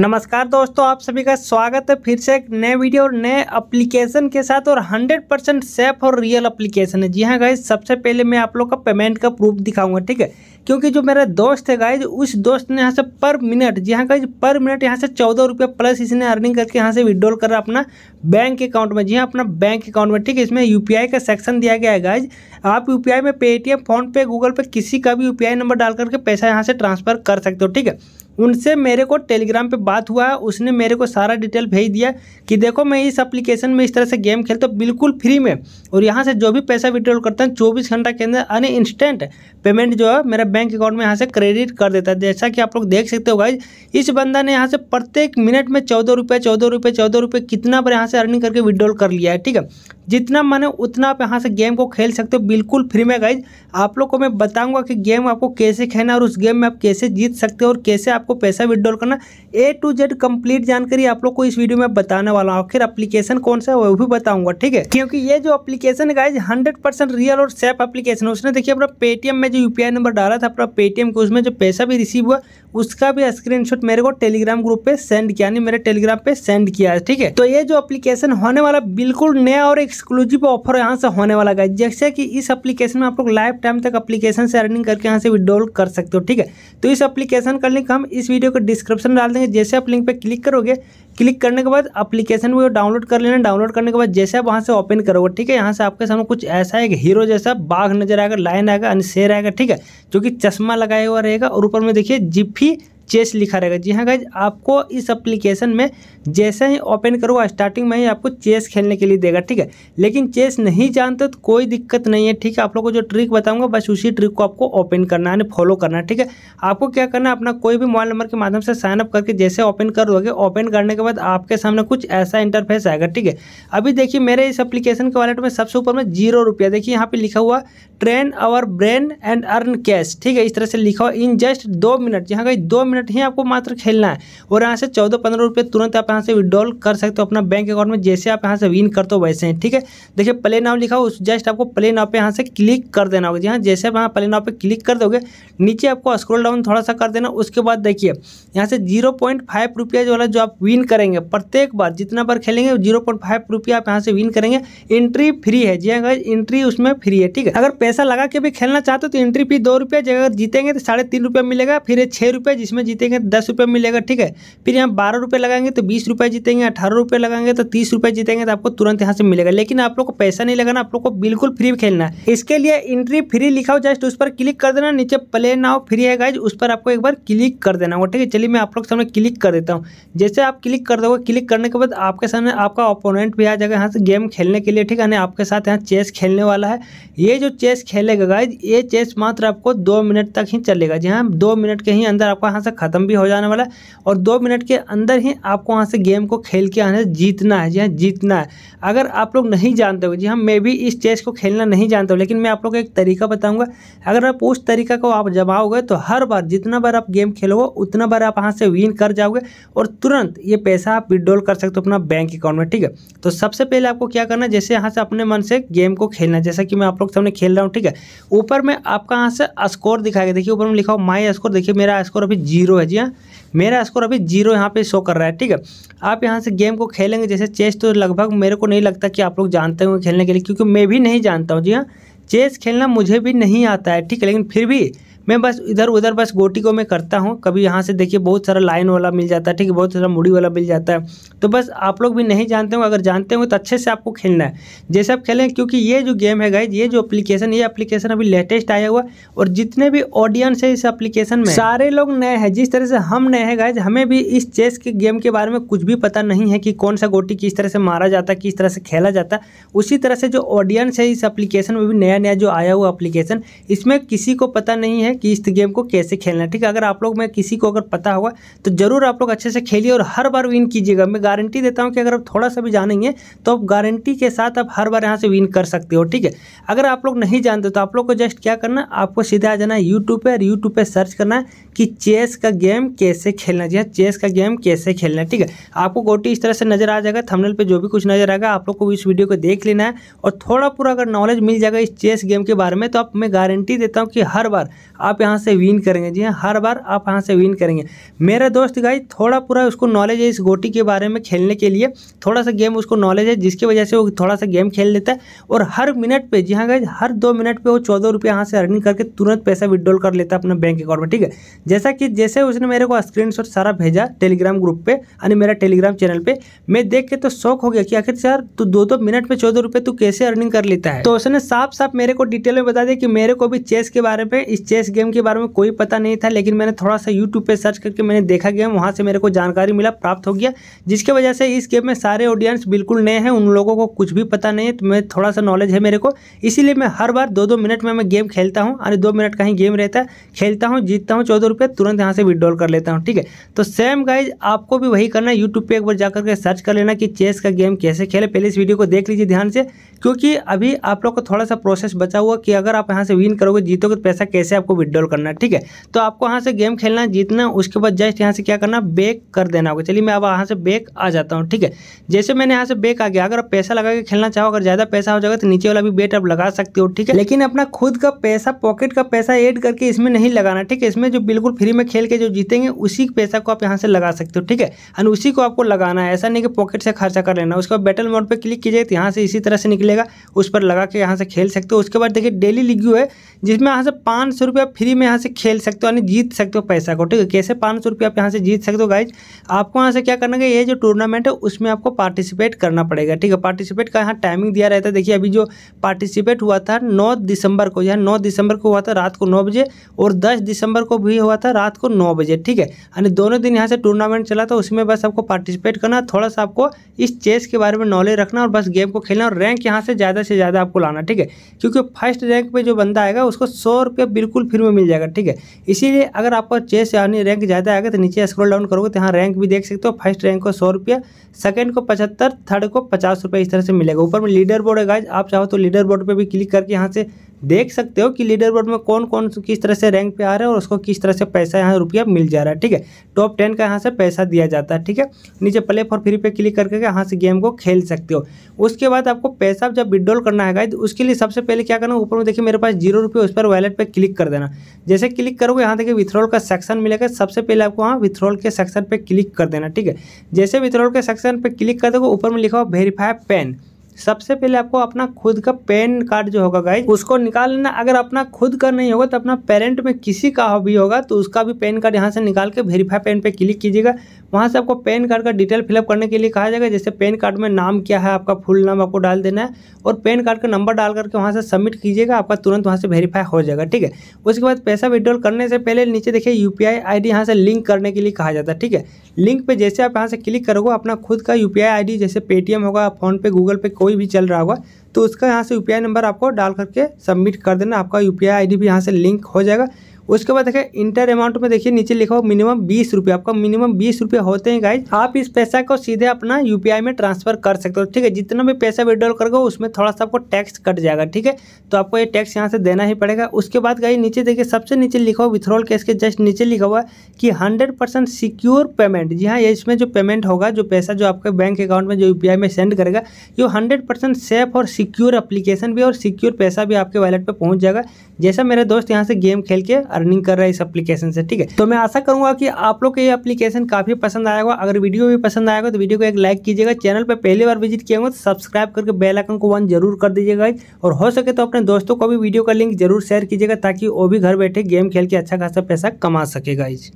नमस्कार दोस्तों, आप सभी का स्वागत है फिर से एक नए वीडियो और नए एप्लीकेशन के साथ और 100 परसेंट सेफ़ और रियल एप्लीकेशन है। जी हाँ गाइज़ सबसे पहले मैं आप लोग का पेमेंट का प्रूफ दिखाऊँगा, ठीक है? क्योंकि जो मेरा दोस्त है गाइज़ उस दोस्त ने यहाँ से पर मिनट जी हाँ गाइज़ पर मिनट यहाँ से चौदह रुपये प्लस इसने अर्निंग करके यहाँ से विड्रॉल कर रहा अपना बैंक अकाउंट में। जी हाँ अपना बैंक अकाउंट में, ठीक है? इसमें यूपीआई का सेक्शन दिया गया है गाइज़ आप यूपीआई में पेटीएम फ़ोनपे गूगल पे किसी का भी यूपीआई नंबर डाल करके पैसा यहाँ से ट्रांसफ़र कर सकते हो, ठीक है? उनसे मेरे को टेलीग्राम पे बात हुआ है उसने मेरे को सारा डिटेल भेज दिया कि देखो मैं इस एप्लीकेशन में इस तरह से गेम खेलता हूँ, बिल्कुल फ्री में। और यहाँ से जो भी पैसा विड्रॉल करता हैं, चौबीस घंटा के अंदर अने इंस्टेंट पेमेंट जो है, मेरा बैंक अकाउंट में यहाँ से क्रेडिट कर देता है। जैसा कि आप लोग देख सकते हो भाई इस बंदा ने यहाँ से प्रत्येक मिनट में चौदह रुपये चौदह रुपये चौदह रुपये कितना बार यहाँ से अर्निंग करके विड्रॉल कर लिया है, ठीक है? जितना माने उतना आप यहाँ से गेम को खेल सकते हो, बिल्कुल फ्री में गाइज़ आप लोग को मैं बताऊँगा कि गेम आपको कैसे खेलना और उस गेम में आप कैसे जीत सकते हो और कैसे आपको पैसा विड्रॉल करना। ए टू जेड कंप्लीट जानकारी आप लोग को इस वीडियो में बताने वाला हूँ। आखिर एप्लीकेशन कौन सा है, वो भी बताऊँगा, ठीक है? क्योंकि ये जो एप्लीकेशन है गाइज़ हंड्रेड रियल और सेफ़ एप्लीकेशन है। उसने देखिए अपना पेटीएम में जो यूपीआई नंबर डाला था, अपना पेटीएम को, उसमें जो पैसा भी रिसीव हुआ, उसका भी स्क्रीनशॉट मेरे को टेलीग्राम ग्रुप पे सेंड किया मेरे टेलीग्राम पे सेंड किया है, ठीक है? तो ये जो एप्लीकेशन होने वाला, बिल्कुल नया और एक्सक्लूसिव ऑफ़र यहाँ से होने वाला है जैसे कि इस एप्लीकेशन में आप लोग लाइफ टाइम तक एप्लीकेशन से अर्निंग करके यहाँ से विड्रॉल कर सकते हो, ठीक है? तो इस एप्लीकेशन का लिंक हम इस वीडियो को डिस्क्रिप्शन डाल देंगे। जैसे आप लिंक पर क्लिक करोगे, क्लिक करने के बाद अप्लीकेशन भी डाउनलोड कर लेना। डाउनलोड करने के बाद जैसे आप वहाँ से ओपन करोगे, ठीक है? यहाँ से आपके सामने कुछ ऐसा एक हीरो जैसा बाघ नज़र आएगा लाइन आएगा शेर आएगा, ठीक है? जो कि चश्मा लगाया हुआ रहेगा। और ऊपर में देखिए जिफी चेस लिखा रहेगा। जी हाँ गाइज़ आपको इस एप्लीकेशन में जैसे ही ओपन करोगे स्टार्टिंग में ही आपको चेस खेलने के लिए देगा, ठीक है? लेकिन चेस नहीं जानते तो कोई दिक्कत नहीं है, ठीक है? आप लोग को जो ट्रिक बताऊँगा, बस उसी ट्रिक को आपको ओपन करना है फॉलो करना है, ठीक है? आपको क्या करना है, अपना कोई भी मोबाइल नंबर के माध्यम से साइन अप करके जैसे ओपन कर दोगे ओपन करने के बाद आपके सामने कुछ ऐसा इंटरफेस आएगा, ठीक है? अभी देखिए, मेरे इस एप्लीकेशन के वॉलेट में सबसे ऊपर में ज़ीरो रुपया, देखिए यहाँ पे लिखा हुआ train our brain and earn cash ठीक है? इस तरह से लिखा हुआ इन जस्ट दो मिनट यहाँ का दो मिनट मिनट ही आपको मात्र खेलना है। और यहाँ से चौदह पंद्रह रुपये तुरंत आप यहाँ से विड्रॉल कर सकते हो अपना बैंक अकाउंट में, जैसे आप यहाँ से विन करते हो वैसे ही, ठीक है? देखिए प्ले नाव लिखा हो जस्ट आपको प्ले नाव पे यहाँ से क्लिक कर देना होगा। जी जैसे आप यहाँ प्ले नाव पे क्लिक कर दोगे, नीचे आपको स्क्रोल डाउन थोड़ा सा कर देना, उसके बाद देखिए, यहाँ से ज़ीरो पॉइंट फाइव रुपया जो वाला जो आप विन करेंगे, प्रत्येक बार जितना बार खेलेंगे ज़ीरो पॉइंट फाइव रुपया आप यहाँ से विन करेंगे। एंट्री फ्री है, जी हाँ एंट्री उसमें फ्री है, ठीक है? अगर पैसा लगा के भी खेलना चाहते हो तो एंट्री फ़ी दो रुपया अगर जीतेंगे तो साढ़े तीन रुपया मिलेगा, फिर छः रुपया जिसमें जीतेंगे तो दस रुपये मिलेगा, ठीक है? फिर यहाँ बारह रुपये लगाएँगे तो बीस रुपये जीतेंगे, अठारह रुपये लगाएँगे तो तीस रुपये जीतेंगे तो आपको तुरंत यहाँ से मिलेगा। लेकिन आप लोग को पैसा नहीं लगाना, आप लोग को बिल्कुल फ्री खेलना है। इसके लिए एंट्री फ्री लिखा हो जस्ट उस पर क्लिक कर देना, नीचे प्ले नाउ फ्री है गाइज़ उस पर आपको एक बार क्लिक कर देना होगा, ठीक है? चलिए मैं आप लोग सामने क्लिक कर देता हूँ। जैसे आप क्लिक कर दोगे क्लिक करने के बाद आपके सामने आपका ओपोनेंट भी आ जाएगा यहाँ से गेम खेलने के लिए, ठीक है? आपके साथ यहाँ चेस खेलने वाला है। ये जो चेस खेलेगा गाइज़ ये चेस मात्र आपको दो मिनट तक ही चलेगा। जी हाँ दो मिनट के ही अंदर आपका यहाँ से खत्म भी हो जाने वाला है और दो मिनट के अंदर ही आपको वहाँ से गेम को खेल के आने जीतना है, जी हाँ जीतना है। अगर आप लोग नहीं जानते हो, जी हाँ मैं भी इस चेस को खेलना नहीं जानता हूँ, लेकिन मैं आप लोग को एक तरीका बताऊँगा। अगर आप उस तरीका को आप जमाओगे तो हर बार जितना बार आप गेम खेलोगे, उतना बार आप वहाँ से विन कर जाओगे और तुरंत ये पैसा आप विड्रॉल कर सकते हो अपना बैंक अकाउंट में, ठीक है? तो सबसे पहले आपको क्या करना है, जैसे यहाँ से अपने मन से गेम को खेलना जैसा कि मैं आप लोग सामने खेल रहा हूँ, ठीक है? ऊपर में आपका यहाँ से स्कोर दिखाएगा देखिए, ऊपर में लिखा हुआ माई स्कोर देखिए, मेरा स्कोर अभी ज़ीरो है जी हाँ। मेरा स्कोर अभी ज़ीरो यहाँ पे शो कर रहा है, ठीक है। आप यहाँ से गेम को खेलेंगे, जैसे चेस तो लगभग मेरे को नहीं लगता कि आप लोग जानते होंगे खेलने के लिए, क्योंकि मैं भी नहीं जानता हूँ जी हाँ। चेस खेलना मुझे भी नहीं आता है, ठीक है, लेकिन फिर भी मैं बस इधर उधर बस गोटी को मैं करता हूँ। कभी यहाँ से देखिए बहुत सारा लाइन वाला मिल जाता है, ठीक है, बहुत सारा मुड़ी वाला मिल जाता है। तो बस आप लोग भी नहीं जानते हो, अगर जानते हो तो अच्छे से आपको खेलना है। जैसे आप खेलें, क्योंकि ये जो गेम है गाइज़ ये जो अप्लीकेशन ये अप्लीकेशन अभी लेटेस्ट आया हुआ और जितने भी ऑडियंस है इस अप्लीकेशन में, सारे लोग नए हैं। जिस तरह से हम नए हैं गाइज़ हमें भी इस चेस के गेम के बारे में कुछ भी पता नहीं है कि कौन सा गोटी किस तरह से मारा जाता है किस तरह से खेला जाता। है उसी तरह से जो ऑडियंस है इस अप्लीकेशन में भी नया नया जो आया हुआ अप्लीकेशन इसमें किसी को पता नहीं है कि इस गेम को कैसे खेलना है, ठीक है? अगर आप लोग में किसी को अगर पता होगा तो ज़रूर आप लोग अच्छे से खेलिए और हर बार विन कीजिएगा। मैं गारंटी देता हूँ कि अगर आप थोड़ा सा भी जानेंगे तो आप गारंटी के साथ आप हर बार यहाँ से विन कर सकते हो, ठीक है? अगर आप लोग नहीं जानते तो आप लोग को जस्ट क्या करना आपको सीधे आ जाना है यूट्यूब पर यूट्यूब पर सर्च करना है कि चेस का गेम कैसे खेलना जी चेस का गेम कैसे खेलना है, ठीक है? आपको गोटी इस तरह से नज़र आ जाएगा थंबनेल पे जो भी कुछ नज़र आएगा, आप लोग को इस वीडियो को देख लेना है, और थोड़ा पूरा अगर नॉलेज मिल जाएगा इस चेस गेम के बारे में तो आप, मैं गारंटी देता हूँ कि हर बार आप यहाँ से विन करेंगे। जी हाँ हर बार आप यहाँ से विन करेंगे। मेरा दोस्त गाइज़ थोड़ा पूरा उसको नॉलेज है इस गोटी के बारे में खेलने के लिए। थोड़ा सा गेम उसको नॉलेज है, जिसकी वजह से वो थोड़ा सा गेम खेल लेता है। और हर मिनट पर जी हाँ गाइज़ हर दो मिनट पर वो चौदह रुपये यहाँ से अर्निंग करके तुरंत पैसा विड्रॉल कर लेता है अपने बैंक अकाउंट में, ठीक है? जैसा कि, जैसे उसने मेरे को स्क्रीन सारा भेजा टेलीग्राम ग्रुप पे, यानी मेरा टेलीग्राम चैनल पे, मैं देख के तो शौक हो गया कि आखिर सर तू दो दो मिनट में चौदह रुपये तू कैसे अर्निंग कर लेता है? तो उसने साफ़ साफ़ मेरे को डिटेल में बता दिया कि मेरे को भी चेस के बारे में, इस चेस गेम के बारे में कोई पता नहीं था, लेकिन मैंने थोड़ा सा यूट्यूब पे सर्च करके मैंने देखा गेम, वहाँ से मेरे को जानकारी मिला, प्राप्त हो गया, जिसकी वजह से इस गेम में सारे ऑडियंस बिल्कुल नए हैं, उन लोगों को कुछ भी पता नहीं है तो मैं थोड़ा सा नॉलेज है मेरे को, इसीलिए मैं हर बार दो दो मिनट में मैं गेम खेलता हूँ, अरे दो मिनट का ही गेम रहता है, खेलता हूँ, जीतता हूँ, चौदह रुपये, तुरंत यहाँ से विड्रॉल कर लेता हूँ, ठीक है? तो सेम गाइज़ आपको भी वही करना है यूट्यूब पर एक बार जाकर के सर्च कर लेना कि चेस का गेम कैसे खेले, पहले इस वीडियो को देख लीजिए ध्यान से, क्योंकि अभी आप लोग को थोड़ा सा प्रोसेस बचा हुआ कि अगर आप यहाँ से विन करोगे, जीतोगे तो पैसा कैसे आपको विड्रॉल करना है, ठीक है? तो आपको यहाँ से गेम खेलना जीतना उसके बाद जस्ट यहाँ से क्या करना बेक कर देना होगा। चलिए मैं अब यहाँ से बेक आ जाता हूँ, ठीक है? जैसे मैंने यहाँ से बेक आ गया, अगर आप पैसा लगा के खेलना चाहो, अगर ज़्यादा पैसा हो जाएगा तो नीचे वाला भी बेट आप लगा सकते हो, ठीक है? लेकिन अपना खुद का पैसा पॉकेट का पैसा ऐड करके इसमें नहीं लगाना, ठीक है? इसमें जो बिल्कुल फ्री में खेल के जो जीतेंगे, उसी पैसा को आप यहाँ से लगा सकते हो, ठीक है? एंड उसी को आपको लगाना है, ऐसा नहीं कि पॉकेट से खर्चा कर लेना उसके बाद बैटल मोड पर क्लिक कीजिए तो यहाँ से इसी तरह से निकलेगा, उस पर लगा के यहाँ से खेल सकते हो। उसके बाद देखिए डेली लिग्यू है, जिसमें यहाँ से पाँच सौ रुपया फ्री में यहाँ से खेल सकते हो यानी जीत सकते हो पैसा को, ठीक है? कैसे? पाँच सौ रुपया आप यहाँ से जीत सकते हो गाइज़ आपको यहाँ से क्या करना है ये जो टूर्नामेंट है, उसमें आपको पार्टिसिपेट करना पड़ेगा, ठीक है? पार्टिसिपेट का यहाँ टाइमिंग दिया रहता है। देखिए, अभी जो पार्टिसिपेट हुआ था नौ दिसंबर को यहाँ नौ दिसंबर को हुआ था रात को नौ बजे और दस दिसंबर को भी हुआ था रात को नौ बजे, ठीक है? यानी दोनों दिन यहाँ से टूर्नामेंट चला था, उसमें बस आपको पार्टिसिपेट करना थोड़ा सा आपको इस चेस के बारे में नॉलेज रखना और बस गेम को खेलना और रैंक यहाँ से ज़्यादा से ज़्यादा आपको लाना, ठीक है? क्योंकि फ़र्स्ट रैंक पर जो बंदा आएगा, उसको सौ बिल्कुल फ्री में मिल जाएगा, ठीक है? इसीलिए अगर आपका चेस यानी रैंक ज़्यादा आएगा तो नीचे स्क्रॉल डाउन करोगे तो यहाँ रैंक भी देख सकते हो। फ़र्स्ट रैंक को सौ रुपया सेकेंड को पचहत्तर थर्ड को पचास रुपये इस तरह से मिलेगा। ऊपर में लीडर बोर्ड है गाइज़ आप चाहो तो लीडर बोर्ड पर भी क्लिक करके यहाँ से देख सकते हो कि लीडर बोर्ड में कौन कौन किस तरह से रैंक पे आ रहा है और उसको किस तरह से पैसा यहाँ रुपया मिल जा रहा है, ठीक है? टॉप टेन का यहाँ से पैसा दिया जाता है, ठीक है? नीचे प्ले फॉर फ्री पे क्लिक करके यहाँ से गेम को खेल सकते हो। उसके बाद आपको पैसा जब विड्रॉल करना है गाइज़ उसके लिए सबसे पहले क्या करना ऊपर में देखिए मेरे पास ज़ीरो रुपये, उस पर वैलेट पर क्लिक कर देना। जैसे क्लिक करोगे, यहाँ देखिए विथ्रॉल का सेक्शन मिलेगा, सबसे पहले आपको वहाँ विथ्रॉल के सेक्शन पर क्लिक कर देना, ठीक है? जैसे विथ्रॉल के सेक्शन पर क्लिक कर दोगे, ऊपर में लिखा हुआ वेरीफाई पेन सबसे पहले आपको अपना खुद का पैन कार्ड जो होगा गाइज़ उसको निकाल लेना अगर अपना खुद का नहीं होगा तो अपना पेरेंट में किसी का भी होगा तो उसका भी पैन कार्ड यहाँ से निकाल के वेरीफाई पेन पे क्लिक कीजिएगा। वहाँ से आपको पैन कार्ड का डिटेल फिलअप करने के लिए कहा जाएगा, जैसे पैन कार्ड में नाम क्या है, आपका फुल नाम आपको डाल देना है, और पैन कार्ड का नंबर डाल करके वहाँ से सबमिट कीजिएगा, आपका तुरंत वहाँ से वेरीफाई हो जाएगा, ठीक है? उसके बाद पैसा विड्रॉल करने से पहले नीचे देखिए यू पी आई यहाँ से लिंक करने के लिए कहा जाता है, ठीक है? लिंक पे जैसे आप यहाँ से क्लिक करोगे, अपना खुद का यू पी जैसे पेटीएम होगा फोनपे गूगल पे, कोई भी चल रहा होगा तो उसका यहाँ से यूपीआई नंबर आपको डाल करके सबमिट कर देना। आपका यू पी भी यहाँ से लिंक हो जाएगा। उसके बाद देखिए इंटर अमाउंट में देखिए, नीचे लिखा हो मिनिमम बीस रुपये। आपका मिनिमम बीस रुपये होते हैं गाइज़ आप इस पैसा को सीधे अपना यूपीआई में ट्रांसफ़र कर सकते हो, ठीक है? जितना भी पैसा विड्रॉल करोगे, उसमें थोड़ा सा आपको टैक्स कट जाएगा, ठीक है? तो आपको ये टैक्स यहाँ से देना ही पड़ेगा। उसके बाद गाइज़ नीचे देखिए, सबसे नीचे लिखा हो विथ्रॉल केस के जस्ट नीचे लिखा हुआ कि हंड्रेड सिक्योर पेमेंट जी हाँ ये इसमें जो पेमेंट होगा, जो पैसा जो आपके बैंक अकाउंट में जो यूपीआई में सेंड करेगा, ये हंड्रेड सेफ़ और सिक्योर अप्लीकेशन भी और सिक्योर पैसा भी आपके वैलेट पर पहुँच जाएगा। जैसा मेरे दोस्त यहाँ से गेम खेल के अर्निंग कर रहा है इस एप्लीकेशन से, ठीक है? तो मैं आशा करूँगा कि आप लोग को ये एप्लीकेशन काफ़ी पसंद आएगा अगर वीडियो भी पसंद आएगा तो वीडियो को एक लाइक कीजिएगा। चैनल पर पहली बार विज़िट किया तो सब्सक्राइब करके बेल आइकन को वन ज़रूर कर दीजिएगा और हो सके तो अपने दोस्तों को भी वीडियो का लिंक ज़रूर शेयर कीजिएगा, ताकि वो भी घर बैठे गेम खेल के अच्छा खासा पैसा कमा सकेगा इस